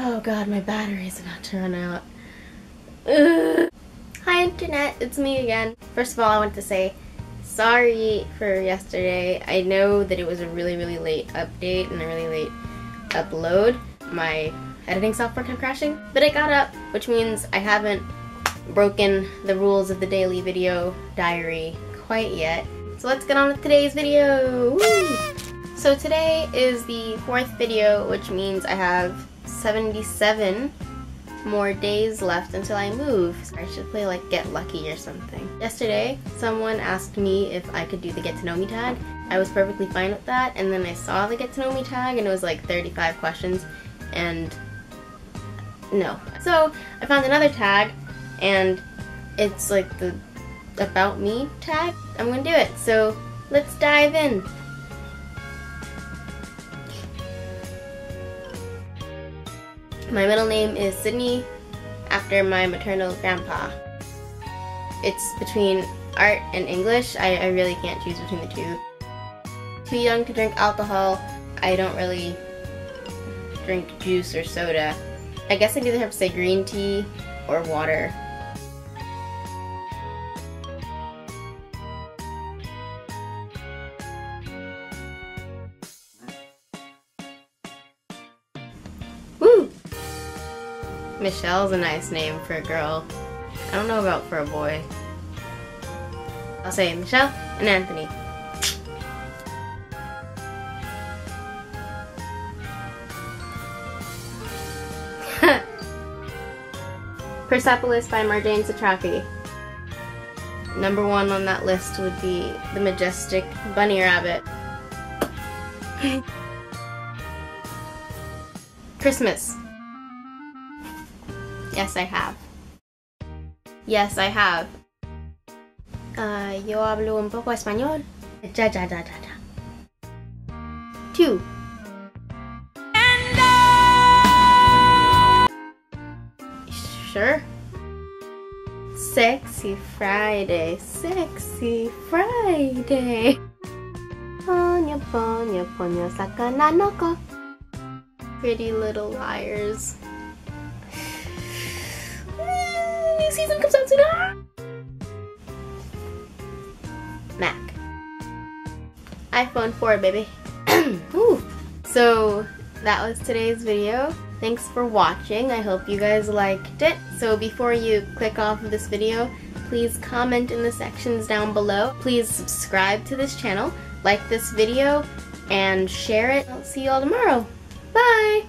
Oh god, my battery's about to run out. Ugh. Hi internet, it's me again. First of all, I want to say sorry for yesterday. I know that it was a really, really late update and a really late upload. My editing software kept crashing, but I got up, which means I haven't broken the rules of the daily video diary quite yet. So let's get on with today's video. Woo! So today is the fourth video, which means I have 77 more days left until I move. I should play like Get Lucky or something. Yesterday, someone asked me if I could do the Get to Know Me tag. I was perfectly fine with that, and then I saw the Get to Know Me tag, and it was like 35 questions, and no. So I found another tag, and it's like the About Me tag. I'm gonna do it, so let's dive in. My middle name is Sydney, after my maternal grandpa. It's between art and English. I, I really can't choose between the two. Too young to drink alcohol. I don't really drink juice or soda. I guess I'd either have to say green tea or water. Michelle's a nice name for a girl. I don't know about for a boy. I'll say Michelle and Anthony. Persepolis by Marjane Satrapi. Number one on that list would be the majestic bunny rabbit. Christmas. Yes, I have. Yes, I have. Uh, yo hablo un poco español. Ja, ja, ja, ja, ja. Two. Sure. Sexy Friday, sexy Friday. Ponyo, ponyo, ponyo, sakana no ko. Pretty Little Liars. Season comes out soon. Ah! Mac. iPhone 4, baby. So that was today's video. Thanks for watching. I hope you guys liked it. So before you click off of this video, please comment in the sections down below. Please subscribe to this channel, like this video, and share it. I'll see you all tomorrow. Bye!